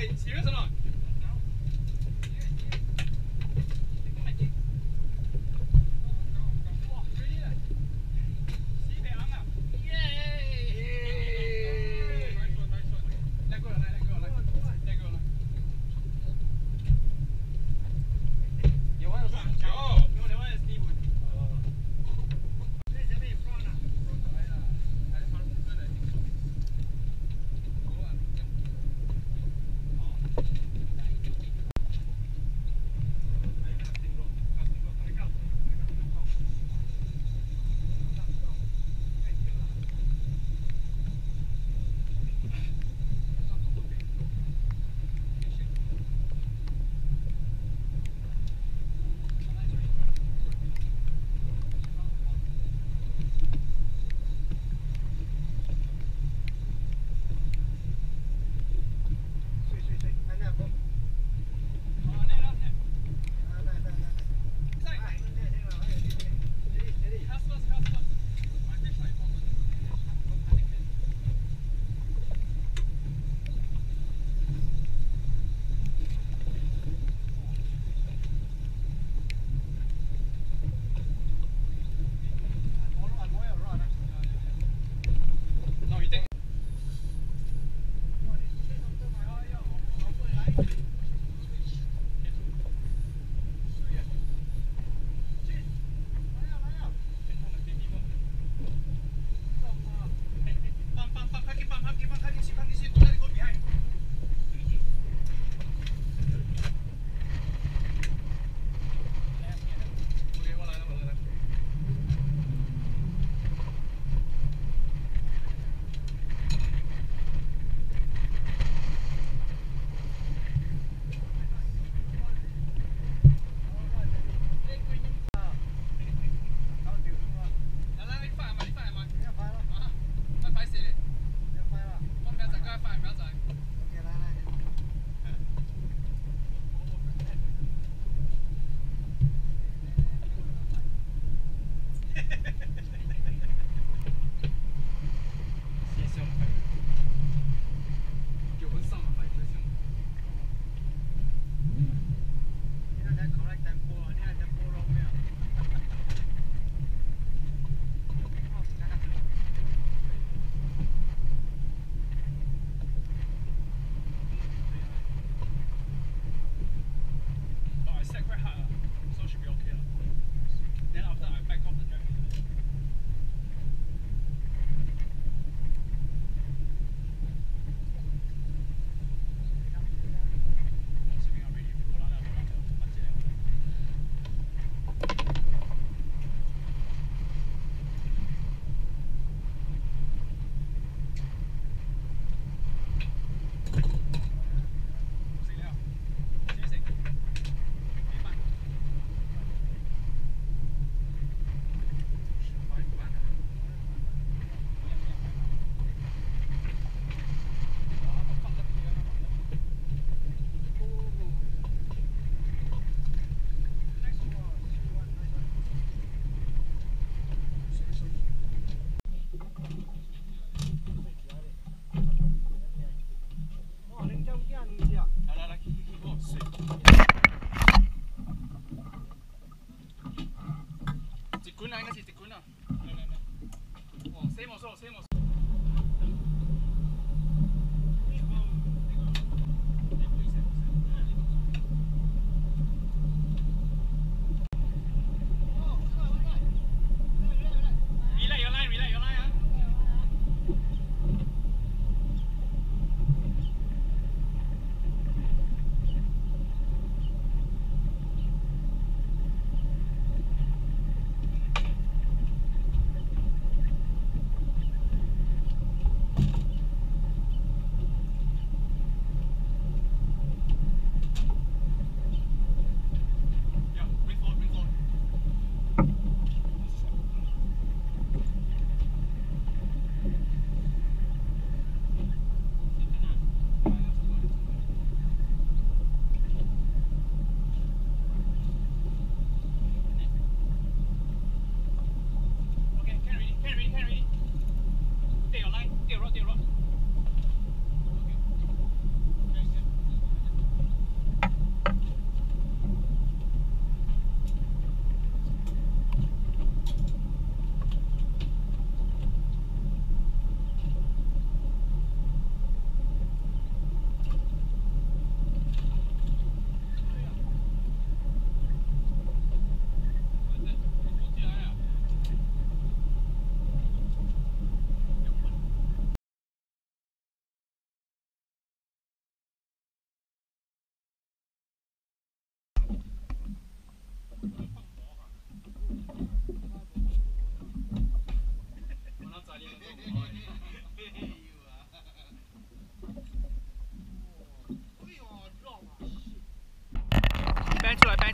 Hey, serious or not? vengas y te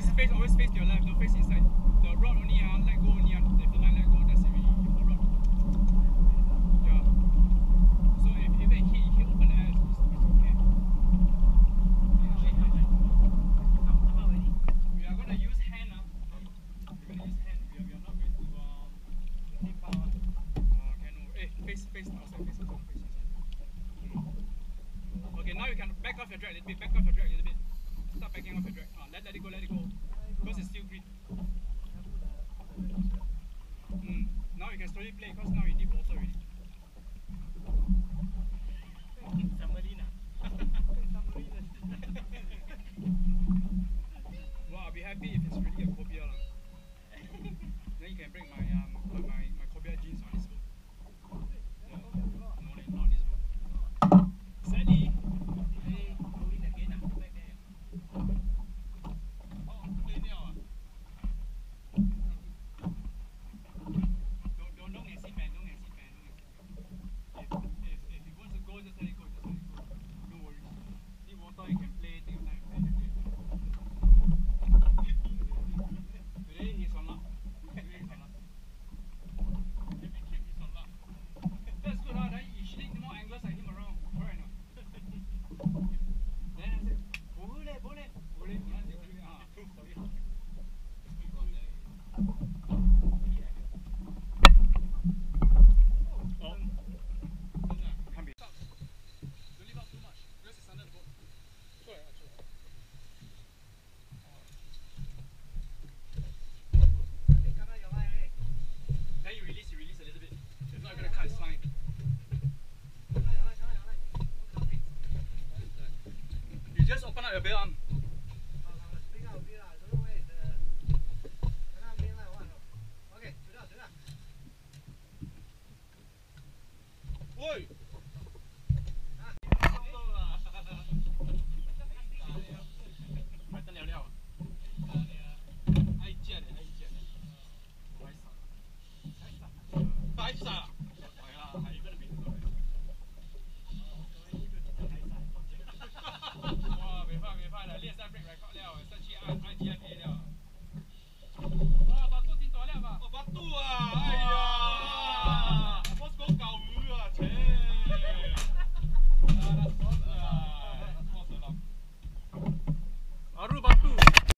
face, face, always face to your left, don't face inside. The rod only, uh, let go only. Uh. If the line let go, that's it. really. You hold rod. Yeah. So if, if it hit, hit open air, it's, it's, okay. We are gonna use hand. Uh. We're gonna use hand. We are, we are not going to. Um, uh, canoe. Eh, face, face outside, face outside, face inside. Okay, now you can back off your drag a little bit. Back off your drag a little bit. Start backing off your drag. Ah, let, let it go, let it go. Because it's still green. Mm. Now you can slowly play because now you deep water already. Well, I'll be happy if it's really a lah. then you can bring my um